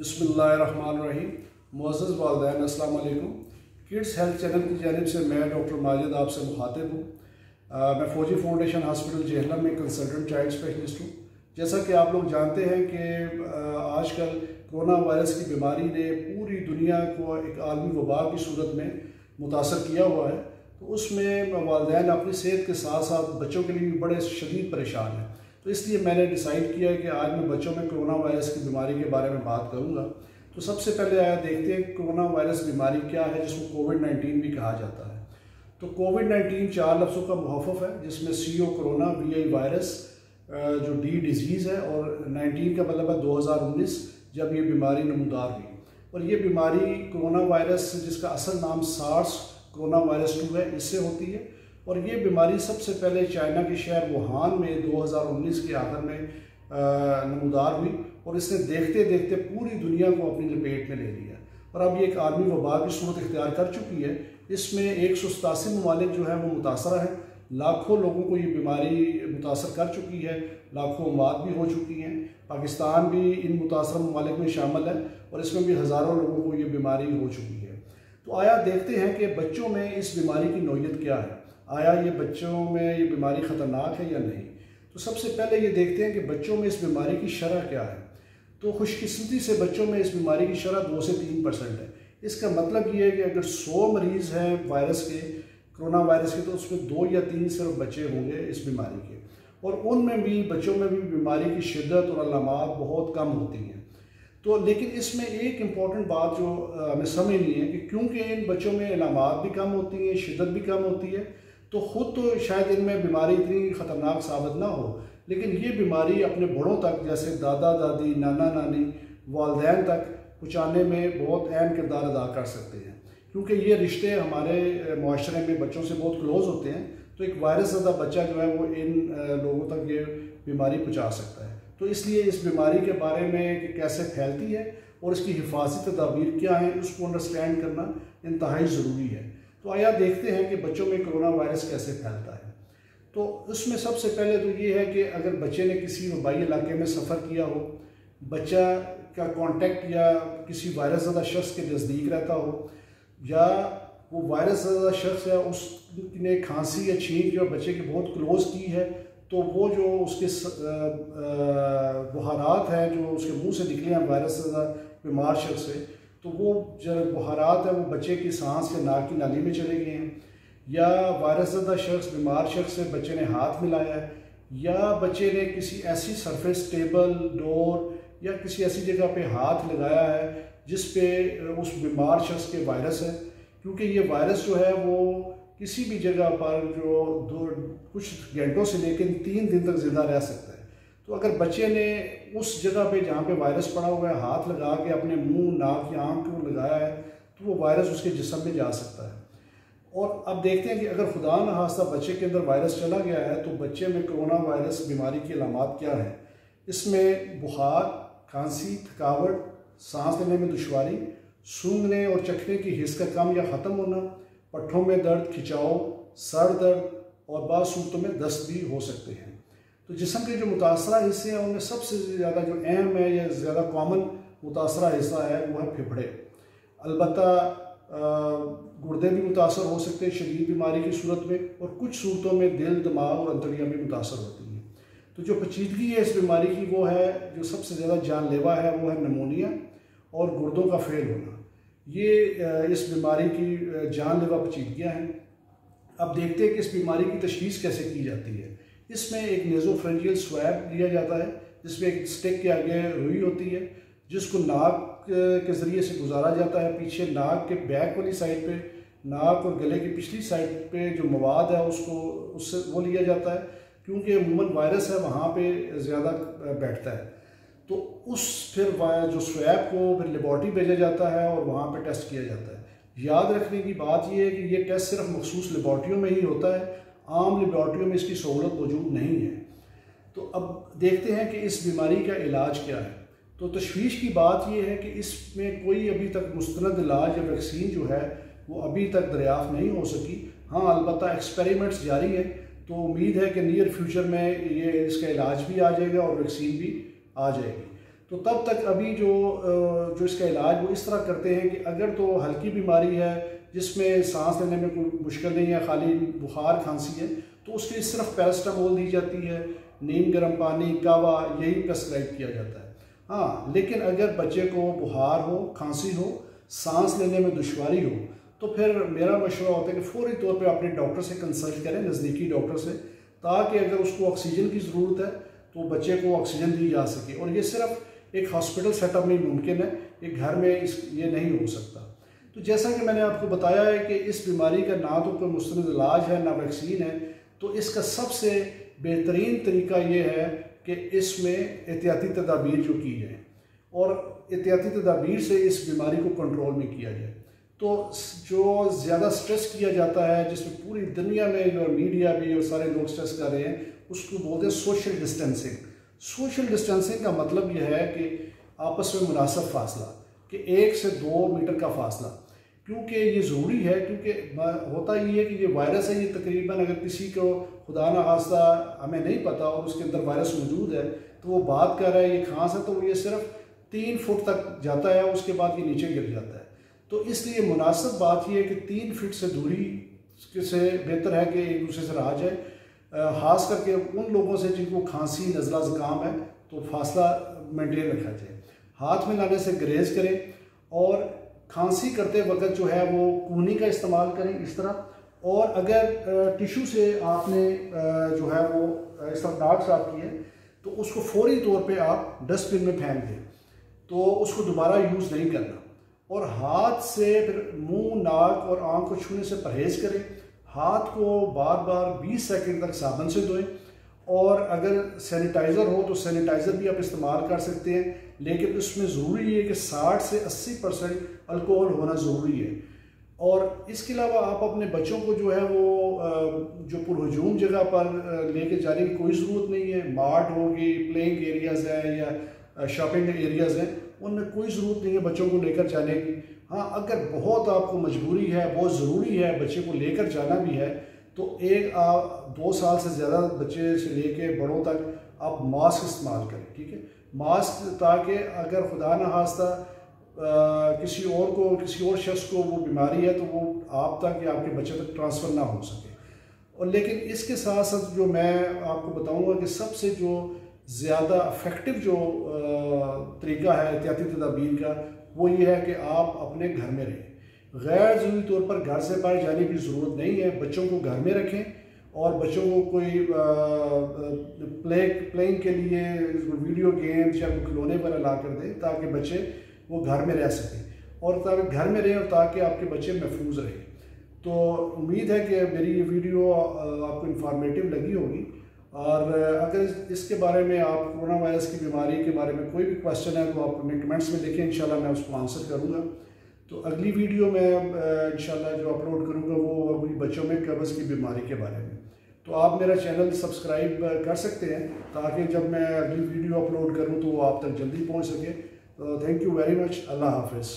बसमीम मोज़ वालदेन असलकुम किड्स हेल्थ चैनल की जानब से मैं डॉक्टर माजिद आपसे मुखातिब हूँ। मैं फौजी फाउंडेशन हॉस्पिटल जहलम में कंसल्टेंट चाइल्ड स्पेशलिस्ट हूँ। जैसा कि आप लोग जानते हैं कि आजकल कोरोना वायरस की बीमारी ने पूरी दुनिया को एक आलमी वबा की सूरत में मुतासर किया हुआ है। तो उसमें वालदेन अपनी सेहत के साथ साथ बच्चों के लिए भी बड़े शदीद परेशान हैं। तो इसलिए मैंने डिसाइड किया कि आज मैं बच्चों में कोरोना वायरस की बीमारी के बारे में बात करूँगा। तो सबसे पहले आया देखते हैं कोरोना वायरस बीमारी क्या है, जिसको कोविड नाइन्टीन भी कहा जाता है। तो कोविड नाइन्टीन चार लफ्ज़ों का मुहफ़ है, जिसमें C O corona V I virus D disease disease है, और नाइनटीन का मतलब है दो हज़ार उन्नीस, जब ये बीमारी नमदार हुई। और ये बीमारी कोरोना वायरस जिसका असल नाम सार्स कोरोना वायरस टू है, इससे होती है। और ये बीमारी सबसे पहले चाइना के शहर वुहान में 2019 के आखिर में नमदार हुई और इसने देखते देखते पूरी दुनिया को अपनी लपेट में ले लिया। और अब ये एक आलमी वबा की सूरत इख्तियार कर चुकी है। इसमें एक सौ सतासी ममालिक जो है वो मुतासर हैं। लाखों लोगों को ये बीमारी मुतासर कर चुकी है। लाखों अमवात भी हो चुकी हैं। पाकिस्तान भी इन मुतासर ममालिक में शामिल है और इसमें भी हज़ारों लोगों को ये बीमारी हो चुकी है। तो आया देखते हैं कि बच्चों में इस बीमारी की नोयत क्या है। आया ये बच्चों में ये बीमारी ख़तरनाक है या नहीं? तो सबसे पहले ये देखते हैं कि बच्चों में इस बीमारी की शरह क्या है। तो खुशकस्मती से बच्चों में इस बीमारी की शरह दो से तीन परसेंट है। इसका मतलब ये है कि अगर सौ मरीज़ हैं वायरस के, कोरोना वायरस के तो उसमें दो या तीन सिर्फ़ बच्चे होंगे इस बीमारी के। और उनमें भी, बच्चों में भी बीमारी की शिद्दत और अलामत बहुत कम होती हैं। तो लेकिन इसमें एक इंपॉर्टेंट बात जो हमें समझनी है कि क्योंकि इन बच्चों में अलामत भी कम होती हैं, शिद्दत भी कम होती है तो ख़ुद तो शायद इनमें बीमारी इतनी ख़तरनाक साबित ना हो, लेकिन ये बीमारी अपने बड़ों तक, जैसे दादा, दादी, नाना, नानी, वालदेन तक पहुँचाने में बहुत अहम किरदार अदा कर सकते हैं। क्योंकि ये रिश्ते हमारे माशरे में बच्चों से बहुत क्लोज़ होते हैं तो एक वायरस ज़्यादा बच्चा जो है वो इन लोगों तक ये बीमारी पहुँचा सकता है। तो इसलिए इस बीमारी के बारे में कि कैसे फैलती है और इसकी हिफाजती तदाबीर क्या है, उसको अंडरस्टैंड करना इंतहाई ज़रूरी है। तो आया देखते हैं कि बच्चों में कोरोना वायरस कैसे फैलता है। तो उसमें सबसे पहले तो ये है कि अगर बच्चे ने किसी वबाई इलाके में सफ़र किया हो, बच्चा का कांटेक्ट या किसी वायरस ज़्यादा शख्स के नज़दीक रहता हो, या वो वायरस ज़्यादा शख्स है उसने खांसी या छींक जो बच्चे के बहुत क्लोज़ की है तो वो जो उसके बुहारात हैं, जो उसके मुँह से निकले हैं वायरस ज़्यादा बीमार शख्स से तो वो जो बुहारात है, वो बच्चे की सांस या नाक की नाली में चले गए हैं। या वायरस ज़दा शख्स, बीमार शख्स से बच्चे ने हाथ मिलाया है, या बच्चे ने किसी ऐसी सरफेस टेबल, डोर या किसी ऐसी जगह पे हाथ लगाया है, जिस पे उस बीमार शख्स के वायरस है। क्योंकि ये वायरस जो है, वो किसी भी जगह पर जो दो, कुछ घंटों से लेकर तीन दिन तक ज़िंदा रह सकता है। तो अगर बच्चे ने उस जगह पे जहाँ पे वायरस पड़ा हुआ है, हाथ लगा के अपने मुँह, नाक या आँख को लगाया है तो वो वायरस उसके जिसम में जा सकता है। और अब देखते हैं कि अगर खुदा न बच्चे के अंदर वायरस चला गया है तो बच्चे में कोरोना वायरस बीमारी की अलामत क्या है? इसमें बुखार, खांसी, थकावट, सांस लेने में दुशारी सूंघने और चखने की हिस्स का कम या ख़त्म होना, पट्ठों में दर्द, खिंचाव, सर दर्द और बाद सूरतों में दस्त भी हो सकते हैं। तो जिसम के जो मुतासरा हिस्से हैं, उनमें सबसे ज़्यादा जो अहम है या ज़्यादा कॉमन मुतासरा हिस्सा है, वो है फेफड़े। अलबत् गुर्दे भी मुतासर हो सकते हैं शरीर बीमारी की सूरत में, और कुछ सूरतों में दिल, दिमाग और अंतड़ियाँ भी मुतासर होती हैं। तो जो पचीदगी है इस बीमारी की, वो है, जो सबसे ज़्यादा जानलेवा है, वो है नमोनिया और गुर्दों का फेल होना। ये इस बीमारी की जानलेवा पचीदगियाँ हैं। अब देखते हैं कि इस बीमारी की तशखीस कैसे की जाती है। इसमें एक नेजोफ्रेंजियल स्वैब लिया जाता है, जिसमें एक स्टिक के आगे रुई होती है, जिसको नाक के ज़रिए से गुजारा जाता है। पीछे नाक के बैक वाली साइड पे, नाक और गले की पिछली साइड पे जो मवाद है, उसको, उससे वो लिया जाता है, क्योंकि अमूमन वायरस है, वहाँ पे ज़्यादा बैठता है। तो उस फिर जो स्वैब को फिर लेबॉर्ट्री भेजा जाता है और वहाँ पे टेस्ट किया जाता है। याद रखने की बात यह है कि ये टेस्ट सिर्फ़ मखसूस लेबॉर्ट्रियों में ही होता है आम लेबॉर्ट्रियों में इसकी सहूलत मौजूद नहीं है। तो अब देखते हैं कि इस बीमारी का इलाज क्या है। तो तशवीश की बात यह है कि इसमें कोई अभी तक मुस्ंद इलाज या वैक्सीन जो है, वो अभी तक दरियाफ़ नहीं हो सकी। हाँ अलबत् एक्सपेरिमेंट्स जारी है। तो उम्मीद है कि नियर फ्यूचर में ये इसका इलाज भी आ जाएगा और वैक्सीन भी आ जाएगी। तो तब तक अभी जो जो इसका इलाज, वो इस तरह करते हैं कि अगर तो हल्की बीमारी है जिसमें सांस लेने में कोई मुश्किल नहीं है, खाली बुखार, खांसी है तो उसके लिए सिर्फ़ पैरास्टामोल दी जाती है, नीम, गर्म पानी कावा यही प्रेस्क्राइब किया जाता है। हाँ लेकिन अगर बच्चे को बुखार हो, खांसी हो, सांस लेने में दुशारी हो तो फिर मेरा मशवरा होता है कि फौरी तौर पर अपने डॉक्टर से कंसल्ट करें, नज़दीकी डॉक्टर से, ताकि अगर उसको ऑक्सीजन की ज़रूरत है तो बच्चे को ऑक्सीजन दी जा सके। और ये सिर्फ़ एक हॉस्पिटल सेटअप में मुमकिन है, एक घर में इस, ये नहीं हो सकता। तो जैसा कि मैंने आपको बताया है कि इस बीमारी का ना तो कोई मुस्ंद इलाज है, ना वैक्सीन है तो इसका सबसे बेहतरीन तरीका ये है कि इसमें एहतियाती तदाबीर जो की जाए और एहतियाती तदाबीर से इस बीमारी को कंट्रोल में किया जाए। तो जो ज़्यादा स्ट्रेस किया जाता है, जिसमें पूरी दुनिया में और मीडिया भी और सारे लोग स्ट्रेस कर रहे हैं, उसको बोलते हैं सोशल डिस्टेंसिंग सोशल डिस्टेंसिंग का मतलब यह है कि आपस में मुनासब फासला, कि एक से दो मीटर का फासला। क्योंकि ये ज़रूरी है, क्योंकि होता ये है कि ये वायरस है, ये तकरीबन अगर किसी को खुदा न खास्ता हमें नहीं पता और उसके अंदर वायरस मौजूद है तो वो बात कर रहा है, ये खांस है तो ये सिर्फ़ तीन फुट तक जाता है, उसके बाद ये नीचे गिर जाता है। तो इसलिए मुनासिब बात यह है कि तीन फिट से दूरी से बेहतर है कि एक दूसरे से रहा जाए ख़ास करके उन लोगों से जिनको खांसी, नज़ला, ज़ुकाम है तो फासला मेंटेन रखा जाए। हाथ में लाने से ग्रेज करें और खांसी करते वक्त जो है वो कूनी का इस्तेमाल करें इस तरह। और अगर टिशू से आपने जो है वो इस तरह दाग साफ़ किए तो उसको फौरी तौर पे आप डस्टबिन में फेंक दें। तो उसको दोबारा यूज़ नहीं करना। और हाथ से फिर मुँह, नाक और आँख को छूने से परहेज़ करें। हाथ को बार बार 20 सेकंड तक साबुन से धोएँ। और अगर सैनिटाइज़र हो तो सैनिटाइज़र भी आप इस्तेमाल कर सकते हैं, लेकिन उसमें ज़रूरी है कि 60 से 80 परसेंट अल्कोहल होना ज़रूरी है। और इसके अलावा आप अपने बच्चों को जो है वो जो पुरहजूम जगह पर लेके जाने की कोई ज़रूरत नहीं है। मार्ट होगी प्लेइंग एरियाज़ हैं या शॉपिंग एरियाज़ हैं, उनमें कोई ज़रूरत नहीं है बच्चों को लेकर जाने की। हाँ अगर बहुत आपको मजबूरी है, बहुत ज़रूरी है बच्चे को लेकर जाना भी है तो एक आप दो साल से ज़्यादा बच्चे से लेके बड़ों तक आप मास्क इस्तेमाल करें, ठीक है? मास्क ताकि अगर खुदा न खास्ता किसी और को, किसी और शख्स को वो बीमारी है तो वो आप तक या आपके बच्चे तक ट्रांसफ़र ना हो सके। और लेकिन इसके साथ साथ जो मैं आपको बताऊँगा कि सबसे जो ज़्यादा अफेक्टिव जो तरीका है, एहतियाती तदाबीर का, वो ये है कि आप अपने घर में रहें। गैर ज़रूरी तौर पर घर से बाहर जाने की ज़रूरत नहीं है। बच्चों को घर में रखें और बच्चों को कोई प्ले प्लेइंग के लिए वीडियो गेम्स या खिलौने पर ला कर दें ताकि बच्चे वो घर में रह सकें और ताकि घर में रहें और ताकि आपके बच्चे महफूज रहें। तो उम्मीद है कि मेरी ये वीडियो आपको इन्फॉर्मेटिव लगी होगी और अगर इसके बारे में आप कोरोना वायरस की बीमारी के बारे में कोई भी क्वेश्चन है तो आप अपने कमेंट्स में लिखें। इंशाल्लाह मैं उसको आंसर करूँगा। तो अगली वीडियो में इन जो अपलोड करूँगा वो होगी बच्चों में कब्ज़ की बीमारी के बारे में। तो आप मेरा चैनल सब्सक्राइब कर सकते हैं ताकि जब मैं अगली वीडियो अपलोड करूँ तो वो आप तक जल्दी पहुँच सके। तो थैंक यू वेरी मच अल्लाह हाफिज़।